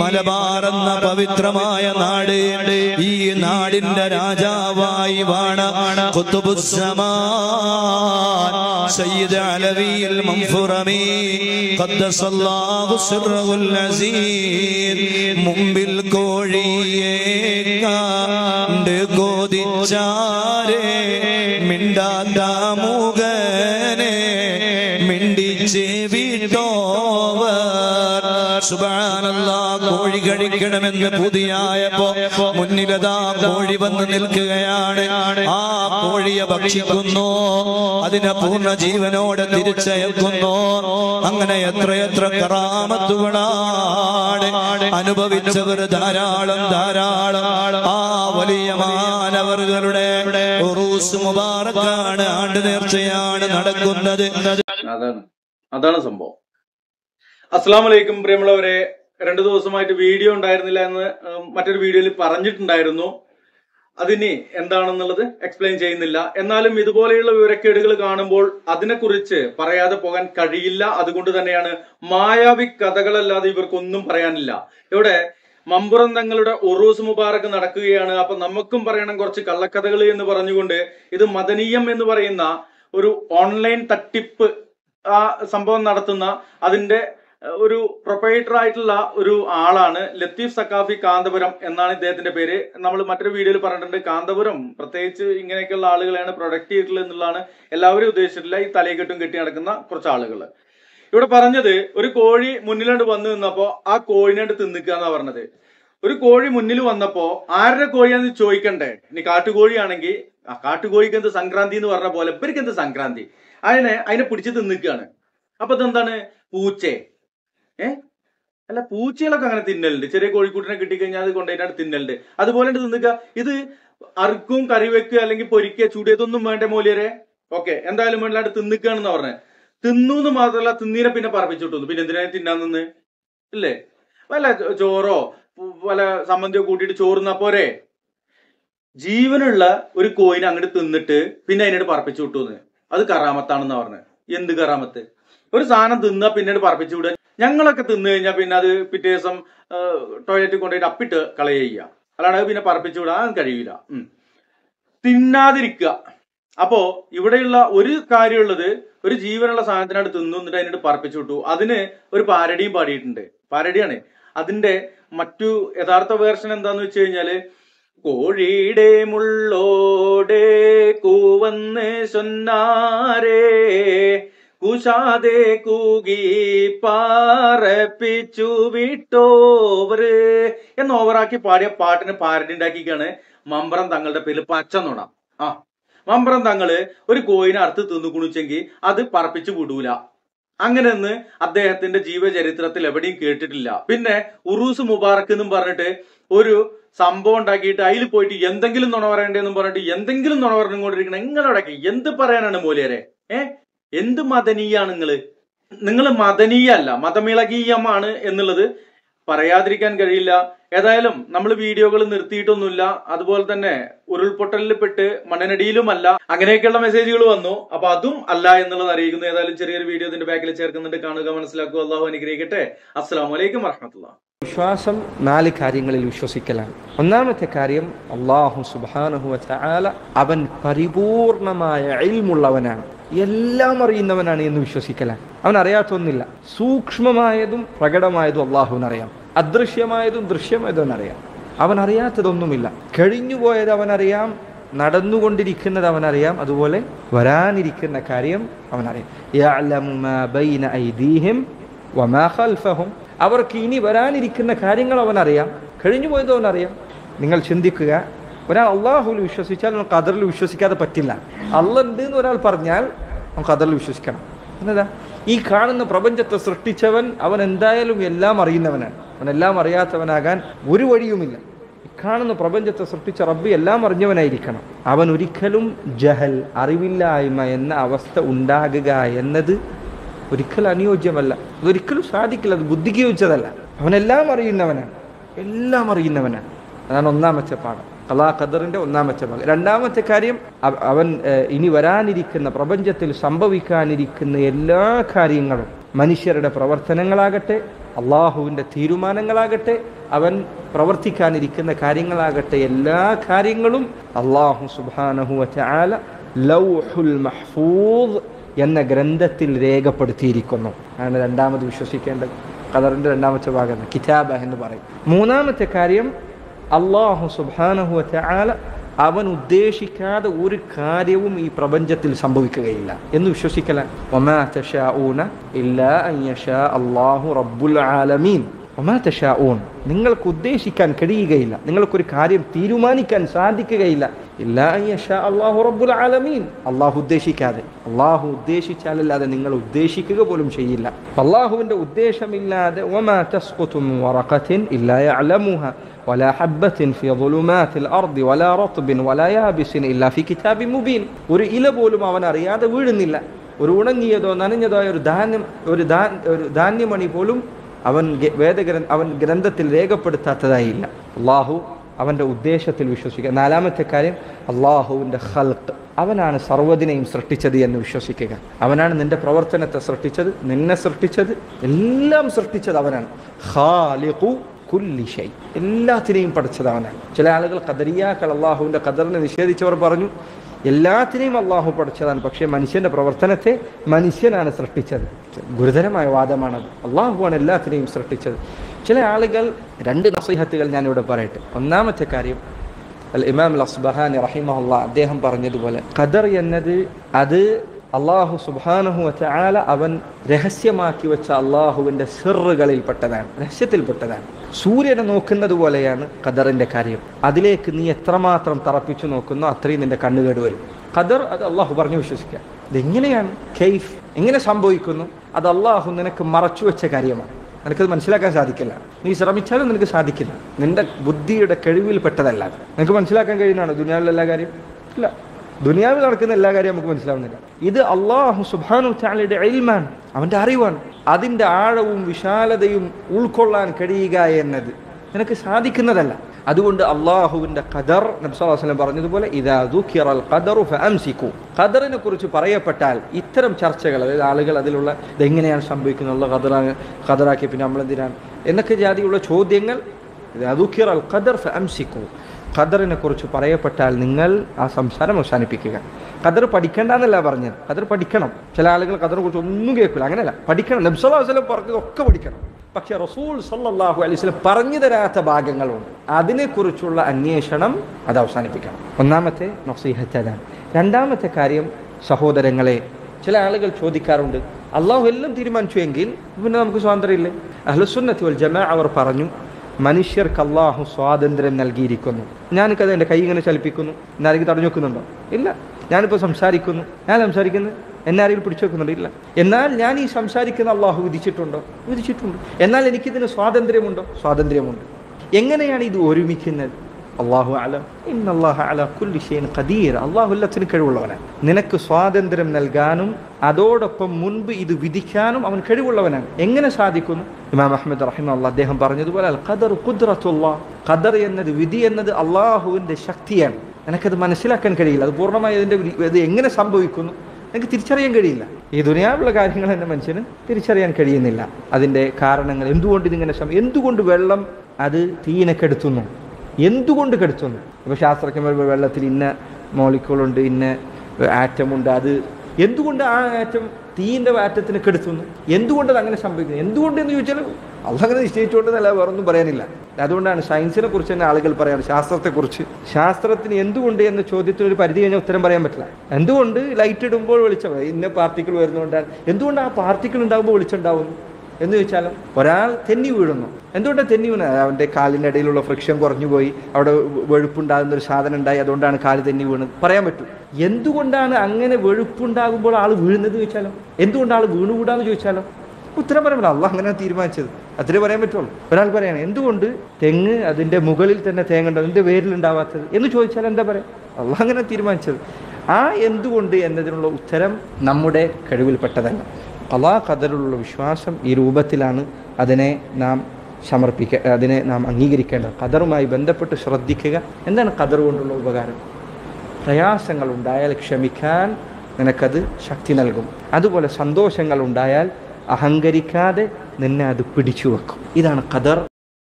മലബാർ എന്ന പവിത്രമായ നാട് ഈ നാടിന്റെ രാജാവായി വാണ സയ്യിദ് മുമ്പിൽ കോഴിയേ കൊതിച്ചാരെ മിണ്ടാത്ത മുഖനെ മിണ്ടിച്ച് സുബാനല്ലാ കോഴി കഴിക്കണമെന്ന് പുതിയായപ്പോ മുന്നിലതാ കോഴി വന്ന് നിൽക്കുകയാണ്. ആ കോഴിയെ ഭക്ഷിക്കുന്നു അതിനെ പൂർണ ജീവനോടെ തിരിച്ചയക്കുന്നു. അങ്ങനെ എത്രയെത്ര കറാമത്തുകളാണ് അനുഭവിച്ചവർ ധാരാളം ധാരാളം. ആ വലിയ മാനവറുകളുടെ മുബാറക്കാണ് ആണ്ട് നേർച്ചയാണ് നടക്കുന്നത്. അതാണ് അതാണ് സംഭവം. അസ്സാം വലൈക്കും പ്രിയമുള്ളവരെ. രണ്ടു ദിവസമായിട്ട് വീഡിയോ ഉണ്ടായിരുന്നില്ല എന്ന് മറ്റൊരു വീഡിയോയിൽ പറഞ്ഞിട്ടുണ്ടായിരുന്നു. അതിനി എന്താണെന്നുള്ളത് എക്സ്പ്ലെയിൻ ചെയ്യുന്നില്ല. എന്നാലും ഇതുപോലെയുള്ള വിവരക്കേടുകൾ കാണുമ്പോൾ അതിനെക്കുറിച്ച് പറയാതെ പോകാൻ കഴിയില്ല. അതുകൊണ്ട് തന്നെയാണ് മായാവി കഥകളല്ലാതെ ഇവർക്കൊന്നും പറയാനില്ല. ഇവിടെ മമ്പുറം തങ്ങളുടെ ഉറൂസ് മുബാറക്ക് നടക്കുകയാണ്. അപ്പൊ നമുക്കും പറയണം കുറച്ച് കള്ളക്കഥകൾ എന്ന് പറഞ്ഞുകൊണ്ട് ഇത് മദനീയം എന്ന് പറയുന്ന ഒരു ഓൺലൈൻ തട്ടിപ്പ് ആ സംഭവം നടത്തുന്ന അതിന്റെ ഒരു പ്രൊപ്പറേറ്റർ ആയിട്ടുള്ള ഒരു ആളാണ് ലത്തീഫ് സക്കാഫി കാന്തപുരം എന്നാണ് ഇദ്ദേഹത്തിന്റെ പേര്. നമ്മൾ മറ്റൊരു വീഡിയോയിൽ പറഞ്ഞിട്ടുണ്ട് കാന്തപുരം പ്രത്യേകിച്ച് ഇങ്ങനെയൊക്കെയുള്ള ആളുകളെയാണ് പ്രൊഡക്റ്റ് ചെയ്തിട്ടുള്ളത് എന്നുള്ളതാണ് എല്ലാവരും ഉദ്ദേശിച്ചിട്ടില്ല ഈ തലയെക്കെട്ടും കെട്ടി നടക്കുന്ന കുറച്ച് ആളുകൾ ഇവിടെ പറഞ്ഞത് ഒരു കോഴി മുന്നിലോട്ട് വന്നു നിന്നപ്പോ ആ കോഴിനോട് തിന്നിക്കുക എന്നാ പറഞ്ഞത്. ഒരു കോഴി മുന്നിൽ വന്നപ്പോ ആരുടെ കോഴിയാന്ന് ചോദിക്കണ്ടേ? ഇനി കാട്ടുകോഴിയാണെങ്കിൽ ആ കാട്ടുകോഴിക്ക് എന്ത് സംക്രാന്തി എന്ന് പറഞ്ഞ പോലെ ഇവർക്ക് എന്ത് സംക്രാന്തി? അതിനെ അതിനെ പിടിച്ച് തിന്നിക്കുകയാണ് അപ്പൊ ഇതെന്താണ്? പൂച്ചേ. ഏ? അല്ല പൂച്ചകളൊക്കെ അങ്ങനെ തിന്നലുണ്ട്. ചെറിയ കോഴിക്കൂട്ടിനെ കിട്ടിക്കഴിഞ്ഞാൽ അത് കൊണ്ടുപോയിട്ട് തിന്നലുണ്ട്. അതുപോലെ തിന്നുക. ഇത് അറുക്കും കറി വെക്കുക അല്ലെങ്കിൽ പൊരിക്കുക ചൂടിയതൊന്നും വേണ്ട മൂല്യരെ. ഓക്കെ എന്തായാലും വേണ്ടാണ്ട് തിന്നിക്കുകയാണെന്ന് പറഞ്ഞത് തിന്നു എന്ന് മാത്രമല്ല തിന്നീനെ പിന്നെ പറപ്പിച്ചിട്ടു പിന്നെ എന്തിനാ തിന്നാൻ നിന്ന്? ഇല്ലേ? വല്ല ചോറോ വല്ല സംബന്ധിയോ കൂട്ടിയിട്ട് ചോറുന്നാ പോരെ? ജീവനുള്ള ഒരു കോയിനെ അങ്ങോട്ട് തിന്നിട്ട് പിന്നെ അതിനോട് പറപ്പിച്ചു വിട്ടു അത് കറാമത്താണെന്നാ പറഞ്ഞത് എന്ത് കറാമത്ത്? ഒരു സാധനം തിന്നാ പിന്നീട് പറപ്പിച്ചു വിടുക ഞങ്ങളൊക്കെ തിന്നു കഴിഞ്ഞാൽ പിന്നെ അത് പിറ്റേ ദിവസം ടോയ്ലറ്റിൽ കൊണ്ടുപോയിട്ട് അപ്പിട്ട് കളയുക. അല്ലാണ്ട് പിന്നെ പറപ്പിച്ചു വിടാൻ കഴിയില്ല. തിന്നാതിരിക്കുക. അപ്പോ ഇവിടെയുള്ള ഒരു കാര്യമുള്ളത് ഒരു ജീവനുള്ള സാധനത്തിനായിട്ട് തിന്നു എന്നിട്ട് അതിനോട് പറപ്പിച്ചു വിട്ടു. അതിന് ഒരു പാരടിയും പാടിയിട്ടുണ്ട്. പാരഡിയാണ് അതിന്റെ മറ്റു യഥാർത്ഥ വേർഷൻ എന്താന്ന് വെച്ച് കഴിഞ്ഞാൽ കോഴിയുടെ മുള്ളോടെ കൂവന്ന് ചൊന്നാരേ കുശാതെ കൂകി പാറപ്പിച്ചു വിട്ടോവര് എന്ന് ഓവറാക്കി പാടിയ പാട്ടിന് പാരഡി ഉണ്ടാക്കിക്കാണ് മമ്പറം തങ്ങളുടെ പേരിൽ പച്ച നുണ ആ മമ്പറം തങ്ങൾ ഒരു കോയിനെ അറുത്ത് തിന്നു കുണിച്ചെങ്കിൽ അത് പറപ്പിച്ചു വിടൂല. അങ്ങനെയൊന്ന് അദ്ദേഹത്തിന്റെ ജീവചരിത്രത്തിൽ എവിടെയും കേട്ടിട്ടില്ല. പിന്നെ ഉറൂസ് മുബാറക്ക് എന്നും പറഞ്ഞിട്ട് ഒരു സംഭവം ഉണ്ടാക്കിയിട്ട് അതിൽ പോയിട്ട് എന്തെങ്കിലും നുണ പറയണ്ടെന്നും പറഞ്ഞിട്ട് എന്തെങ്കിലും നുണ പറഞ്ഞുകൊണ്ടിരിക്കണം നിങ്ങളവിടൊക്കെ എന്ത് പറയാനാണ് മൂല്യരെ ഏ? എന്ത് മദനീയാണ് നിങ്ങൾ നിങ്ങൾ മദനീയല്ല മതമിളകീയമാണ് എന്നുള്ളത് പറയാതിരിക്കാൻ കഴിയില്ല. ഏതായാലും നമ്മൾ വീഡിയോകൾ നിർത്തിയിട്ടൊന്നുമില്ല. അതുപോലെ തന്നെ ഉരുൾപൊട്ടലിൽ പെട്ട് മണ്ണിനടിയിലുമല്ല. അങ്ങനെയൊക്കെയുള്ള മെസ്സേജുകൾ വന്നു. അപ്പൊ അതും അല്ല എന്നുള്ളത് അറിയിക്കുന്നു. ഏതായാലും ചെറിയൊരു വീഡിയോ ഇതിന്റെ ബാക്കിൽ ചേർക്കുന്നുണ്ട്. കാണുക മനസ്സിലാക്കുക. അള്ളാഹു അനുഗ്രഹിക്കട്ടെ. അസ്സാം വലൈക്കും വറഹമത്തുള്ള വിശ്വാസം നാല് കാര്യങ്ങളിൽ വിശ്വസിക്കലാണ്. ഒന്നാമത്തെ കാര്യം അള്ളാഹു സുബാനഹു അവൻ പരിപൂർണമായ ഇൽമുള്ളവനാണ്. എല്ലാം അറിയുന്നവനാണ് എന്ന് വിശ്വസിക്കല അവൻ അറിയാത്തൊന്നില്ല സൂക്ഷ്മമായതും പ്രകടമായതും അള്ളാഹുവിനറിയാം. അദൃശ്യമായതും ദൃശ്യമായതും അവനറിയാം. അവൻ അറിയാത്തതൊന്നുമില്ല കഴിഞ്ഞുപോയത് അവനറിയാം. നടന്നുകൊണ്ടിരിക്കുന്നത് അവനറിയാം. അതുപോലെ വരാനിരിക്കുന്ന കാര്യം അവനറിയാം. അവർക്ക് ഇനി വരാനിരിക്കുന്ന കാര്യങ്ങൾ അവനറിയാം. കഴിഞ്ഞു പോയത് അവനറിയാം. നിങ്ങൾ ചിന്തിക്കുക ഒരാൾ അള്ളാഹുൽ വിശ്വസിച്ചാൽ നമുക്ക് ഖദറിൽ വിശ്വസിക്കാതെ പറ്റില്ല. അല്ല ഉണ്ട് എന്ന് ഒരാൾ പറഞ്ഞാൽ നമുക്ക് ഖദറിൽ വിശ്വസിക്കണം. എന്നതാ ഈ കാണുന്ന പ്രപഞ്ചത്തെ സൃഷ്ടിച്ചവൻ അവൻ എന്തായാലും എല്ലാം അറിയുന്നവനാണ്. അവൻ എല്ലാം അറിയാത്തവനാകാൻ ഒരു വഴിയുമില്ല. ഈ കാണുന്ന പ്രപഞ്ചത്തെ സൃഷ്ടിച്ച റബ്ബി എല്ലാം അറിഞ്ഞവനായിരിക്കണം. അവൻ ഒരിക്കലും ജഹൽ അറിവില്ലായ്മ എന്ന അവസ്ഥ ഉണ്ടാകുക എന്നത് ഒരിക്കലും അനുയോജ്യമല്ല. അതൊരിക്കലും സാധിക്കില്ല അത് ബുദ്ധിക്ക് ചോദിച്ചതല്ല അവനെല്ലാം അറിയുന്നവനാണ്. എല്ലാം അറിയുന്നവനാണ്. അതാണ് ഒന്നാമത്തെ പാഠം. കലാ ഖദറിന്റെ ഒന്നാമത്തെ ഭാഗം രണ്ടാമത്തെ കാര്യം അവൻ ഇനി വരാനിരിക്കുന്ന പ്രപഞ്ചത്തിൽ സംഭവിക്കാനിരിക്കുന്ന എല്ലാ കാര്യങ്ങളും മനുഷ്യരുടെ പ്രവർത്തനങ്ങളാകട്ടെ അള്ളാഹുവിന്റെ തീരുമാനങ്ങളാകട്ടെ അവൻ പ്രവർത്തിക്കാനിരിക്കുന്ന കാര്യങ്ങളാകട്ടെ എല്ലാ കാര്യങ്ങളും അള്ളാഹു സുബാനഹു ലൗഹുൽ മഹ്ഫൂദ് എന്ന ഗ്രന്ഥത്തിൽ രേഖപ്പെടുത്തിയിരിക്കുന്നു. ആണ് രണ്ടാമത് വിശ്വസിക്കേണ്ടത്. ഖദറിന്റെ രണ്ടാമത്തെ ഭാഗം കിതാബ എന്ന് പറയും. മൂന്നാമത്തെ കാര്യം അള്ളാഹു സുബാനഹു ചാല അവൻ ഉദ്ദേശിക്കാതെ ഒരു കാര്യവും ഈ പ്രപഞ്ചത്തിൽ സംഭവിക്കുകയില്ല എന്ന് വിശ്വസിക്കല നിങ്ങൾക്ക് ഉദ്ദേശിക്കാൻ കഴിയുകയില്ല. നിങ്ങൾക്കൊരു കാര്യം തീരുമാനിക്കാൻ സാധിക്കുകയില്ല. അള്ളാഹു ഉദ്ദേശിക്കാതെ. അള്ളാഹു ഉദ്ദേശിച്ചാലല്ലാതെ നിങ്ങൾ ഉദ്ദേശിക്കുക പോലും ചെയ്യില്ല. അള്ളാഹുവിന്റെ ഉദ്ദേശമില്ലാതെ വല ഹബ്ബത്തിൻ ഫി ദുലുമാത്തിൽ അർദി വല റത്ബിൻ വല യാബിസിൻ ഇല്ല ഫി കിതാബി മുബീൻ ഒരു ഇല പോലും അവൻ അറിയാതെ വീഴുന്നില്ല. ഒരു ഉണങ്ങിയതോ നനഞ്ഞതോ ഒരു ധാന്യം ഒരു ഒരു ധാന്യമണി പോലും അവൻ വേദഗ്രന്ഥ അവൻ ഗ്രന്ഥത്തിൽ രേഖപ്പെടുത്താത്തതായില്ല. അള്ളാഹു അവന്റെ ഉദ്ദേശത്തിൽ വിശ്വസിക്കുക നാലാമത്തെ കാര്യം അള്ളാഹുവിന്റെ ഹൽക്ക് അവനാണ് സർവതിനെയും സൃഷ്ടിച്ചത് എന്ന് വിശ്വസിക്കുക. അവനാണ് നിന്റെ പ്രവർത്തനത്തെ സൃഷ്ടിച്ചത് നിന്നെ സൃഷ്ടിച്ചത് എല്ലാം സൃഷ്ടിച്ചത് അവനാണ്. ഖാലിഖു കുല്ലി ഷൈ എല്ലാത്തിനെയും പഠിച്ചതാണ്. ചില ആളുകൾ കദരിയാക്കൾ അള്ളാഹുവിന്റെ കദറിനെ നിഷേധിച്ചവർ പറഞ്ഞു എല്ലാത്തിനെയും അള്ളാഹു പഠിച്ചതാണ്. പക്ഷേ മനുഷ്യന്റെ പ്രവർത്തനത്തെ മനുഷ്യനാണ് സൃഷ്ടിച്ചത്. ഗുരുതരമായ വാദമാണത്. അള്ളാഹുവാണ് എല്ലാത്തിനെയും സൃഷ്ടിച്ചത്. ചില ആളുകൾ രണ്ട് നസീഹത്തുകൾ ഞാനിവിടെ പറയട്ടെ. ഒന്നാമത്തെ കാര്യം അൽ ഇമാം അസ്ബഹാൻ റഹിമഹുല്ല അദ്ദേഹം പറഞ്ഞതുപോലെ ഖദർ എന്നത് അത് അള്ളാഹു സുബാനഹു വച്ചാൽ അവൻ രഹസ്യമാക്കി വെച്ച അള്ളാഹുവിന്റെ സിറുകളിൽപ്പെട്ടതാണ് രഹസ്യത്തിൽപ്പെട്ടതാണ്. സൂര്യനെ നോക്കുന്നത് പോലെയാണ് ഖദറിന്റെ കാര്യം. അതിലേക്ക് നീ എത്രമാത്രം തറപ്പിച്ചു നോക്കുന്നോ അത്രയും നിന്റെ കണ്ണുകേട് വരും. ഖദർ അത് അള്ളാഹു പറഞ്ഞു വിശ്വസിക്കുക. ഇതെങ്ങനെയാണ്? കെയ്ഫ് എങ്ങനെ സംഭവിക്കുന്നു? അത് അള്ളാഹു നിനക്ക് മറച്ചു വെച്ച കാര്യമാണ്. നിനക്കത് മനസ്സിലാക്കാൻ സാധിക്കില്ല. നീ ശ്രമിച്ചാലും നിനക്ക് സാധിക്കില്ല. നിന്റെ ബുദ്ധിയുടെ കഴിവിൽപ്പെട്ടതല്ല പെട്ടതല്ല നിനക്ക് മനസ്സിലാക്കാൻ കഴിയുന്നതാണ് ദുനിയാവിലെല്ലാ കാര്യം? ഇല്ല. ദുനിയാവിൽ നടക്കുന്ന എല്ലാ കാര്യവും നമുക്ക് മനസ്സിലാവുന്നില്ല. ഇത് അള്ളാഹു സുബാനു ചാലയുടെ അയിൽമാൻ അവന്റെ അറിവാണ്. അതിന്റെ ആഴവും വിശാലതയും ഉൾക്കൊള്ളാൻ കഴിയുക എന്നത് നിനക്ക് സാധിക്കുന്നതല്ല. അതുകൊണ്ട് അള്ളാഹുവിന്റെ ഖദർ നബ്സാസ്ലം പറഞ്ഞതുപോലെ ഇതാ ഫംസിക്കു ഖദറിനെ കുറിച്ച് പറയപ്പെട്ടാൽ ഇത്തരം ചർച്ചകൾ അതായത് ആളുകൾ അതിലുള്ള ഇതെങ്ങനെയാണ് സംഭവിക്കുന്നത് ഖദറാണ് ഖദറാക്കി പിന്നെ നമ്മളെന്തിനാണ്? എന്നൊക്കെ ജാതിയുള്ള ചോദ്യങ്ങൾ ഇതാ ഖദർ ഫഅംസിക്കു ഖദറിനെ കുറിച്ച് പറയപ്പെട്ടാൽ നിങ്ങൾ ആ സംസാരം അവസാനിപ്പിക്കുക. ഖദർ പഠിക്കേണ്ടെന്നല്ല പറഞ്ഞത്. ഖദർ പഠിക്കണം. ചില ആളുകൾ ഖദറിനെ കുറിച്ച് ഒന്നും കേൾക്കില്ല അങ്ങനെയല്ല. പഠിക്കണം. നബ്സല്ലാ വസ്ലം പറഞ്ഞതൊക്കെ പഠിക്കണം. പക്ഷെ റസൂൽ സല്ലാഹു അലൈഹി സ്വലം പറഞ്ഞു തരാത്ത ഭാഗങ്ങളുണ്ട്. അതിനെക്കുറിച്ചുള്ള അന്വേഷണം അത് അവസാനിപ്പിക്കണം. ഒന്നാമത്തെ നൊസീഹത്തതാണ്. രണ്ടാമത്തെ കാര്യം സഹോദരങ്ങളെ ചില ആളുകൾ ചോദിക്കാറുണ്ട് അള്ളാഹു എല്ലാം തീരുമാനിച്ചു എങ്കിൽ പിന്നെ നമുക്ക് സ്വാതന്ത്ര്യമില്ലേ? അഹ്ലുസുന്നത്തി വൽ ജമാ അവർ പറഞ്ഞു മനുഷ്യർക്ക് അള്ളാഹു സ്വാതന്ത്ര്യം നൽകിയിരിക്കുന്നു. ഞാനിക്കത് എന്റെ കൈ ഇങ്ങനെ ചലിപ്പിക്കുന്നു. എന്നാരെങ്കിലും തടഞ്ഞു വെക്കുന്നുണ്ടോ? ഇല്ല. ഞാനിപ്പോൾ സംസാരിക്കുന്നു. ഞാൻ സംസാരിക്കുന്നത് എന്നെ ആരെങ്കിലും പിടിച്ചു വെക്കുന്നുണ്ടോ? ഇല്ല. എന്നാൽ ഞാൻ ഈ സംസാരിക്കുന്ന അള്ളാഹു വിധിച്ചിട്ടുണ്ടോ? വിധിച്ചിട്ടുണ്ട്. എന്നാൽ എനിക്കിതിന് സ്വാതന്ത്ര്യമുണ്ടോ? സ്വാതന്ത്ര്യമുണ്ട്. എങ്ങനെയാണ് ഇത് ഒരുമിക്കുന്നത്? അള്ളാഹു അലം ഇന്നല്ലാഹു അല കുല്ലി കദീർ ഖദീർ. അള്ളാഹു എല്ലാത്തിനും കഴിവുള്ളവനാണ് നിനക്ക് സ്വാതന്ത്ര്യം നൽകാനും അതോടൊപ്പം മുൻപ് ഇത് വിധിക്കാനും അവൻ കഴിവുള്ളവനാണ്. എങ്ങനെ സാധിക്കുന്നു? ഇമാം അഹമ്മദ് റഹിമ അദ്ദേഹം പറഞ്ഞതുപോലെ അൽ ഖദർ കുദ്രത്തുള്ള ഖദർ എന്നത് വിധി എന്നത് അള്ളാഹുവിന്റെ ശക്തിയാണ്. നിനക്കത് മനസ്സിലാക്കാൻ കഴിയില്ല. അത് പൂർണമായി അതിന്റെ ഇത് എങ്ങനെ സംഭവിക്കുന്നു? എനിക്ക് തിരിച്ചറിയാൻ കഴിയില്ല. ഈ ദുനിയാവുള്ള കാര്യങ്ങൾ എന്റെ മനുഷ്യന് തിരിച്ചറിയാൻ കഴിയുന്നില്ല. അതിന്റെ കാരണങ്ങൾ എന്തുകൊണ്ട് ഇതിങ്ങനെ എന്തുകൊണ്ട് വെള്ളം അത് തീയിനെ എന്തുകൊണ്ട് കടിച്ചെന്ന്? ഇപ്പോൾ ശാസ്ത്രജ്ഞർ വെള്ളത്തിൽ ഇന്ന മോളിക്കൂളുണ്ട് ഇന്ന ആറ്റമുണ്ട് അത് എന്തുകൊണ്ട് ആ ആറ്റം തീയിന്റെ ആറ്റത്തിന് കെടുത്തുന്നു അത് അങ്ങനെ സംഭവിക്കുന്നു? എന്തുകൊണ്ട് എന്ന് ചോദിച്ചാൽ അതങ്ങനെ നിശ്ചയിച്ചുകൊണ്ടെന്നല്ല വേറൊന്നും പറയാനില്ല. അതുകൊണ്ടാണ് സയൻസിനെ കുറിച്ച് തന്നെ ആളുകൾ പറയാറ് ശാസ്ത്രത്തെക്കുറിച്ച് ശാസ്ത്രത്തിന് എന്തുകൊണ്ട് എന്ന ചോദ്യത്തിന് ഒരു പരിധി കഴിഞ്ഞാൽ ഉത്തരം പറയാൻ പറ്റില്ല. എന്തുകൊണ്ട് ലൈറ്റ് ഇടുമ്പോൾ വെളിച്ചം ഇന്ന പാർട്ടിക്കിൾ വരുന്നതുകൊണ്ടാണ് എന്തുകൊണ്ട് ആ പാർട്ടിക്കിൾ ഉണ്ടാകുമ്പോൾ വെളിച്ചമുണ്ടാവുന്നു എന്ന് ചോദിച്ചാലും ഒരാൾ തെന്നി വീഴുന്നു. എന്തുകൊണ്ടാണ് തെന്നി വീണത്? അവന്റെ ഇടയിലുള്ള ഫ്രിക്ഷൻ കുറഞ്ഞു പോയി അവിടെ വെഴുപ്പുണ്ടാകുന്ന ഒരു സാധനം ഉണ്ടായി. അതുകൊണ്ടാണ് കാൽ തെന്നി വീണത്. പറയാൻ പറ്റും. എന്തുകൊണ്ടാണ് അങ്ങനെ വെഴുപ്പുണ്ടാകുമ്പോൾ ആൾ വീഴുന്നത് ചോദിച്ചാലോ? എന്തുകൊണ്ട് ആൾ വീണുകൂടാന്ന് ചോദിച്ചാലോ? ഉത്തരം പറയാൻ പറ്റില്ല. അള്ളാഹ് അങ്ങനെ തീരുമാനിച്ചത്. അത്രേ പറയാൻ പറ്റുള്ളൂ. ഒരാൾ പറയാണ് എന്തുകൊണ്ട് തെങ്ങ് അതിന്റെ മുകളിൽ തന്നെ തേങ്ങ അതിന്റെ അതിന്റെ വേരിലുണ്ടാവാത്തത് എന്ന് ചോദിച്ചാൽ എന്താ പറയാ? അള്ളാഹ് അങ്ങനെ തീരുമാനിച്ചത്. ആ എന്തുകൊണ്ട് എന്നതിനുള്ള ഉത്തരം നമ്മുടെ കഴിവിൽപ്പെട്ടതല്ല. അള്ളാഹ് കഥലുള്ള വിശ്വാസം ഈ രൂപത്തിലാണ് അതിനെ നാം സമർപ്പിക്ക അതിനെ നാം അംഗീകരിക്കേണ്ടത്. ഖദറുമായി ബന്ധപ്പെട്ട് ശ്രദ്ധിക്കുക. എന്താണ് ഖദർ കൊണ്ടുള്ള ഉപകാരം? പ്രയാസങ്ങൾ ഉണ്ടായാൽ ക്ഷമിക്കാൻ നിനക്കത് ശക്തി നൽകും. അതുപോലെ സന്തോഷങ്ങൾ ഉണ്ടായാൽ അഹങ്കരിക്കാതെ നിന്നെ അത് പിടിച്ചു വെക്കും ഇതാണ് ഖദർ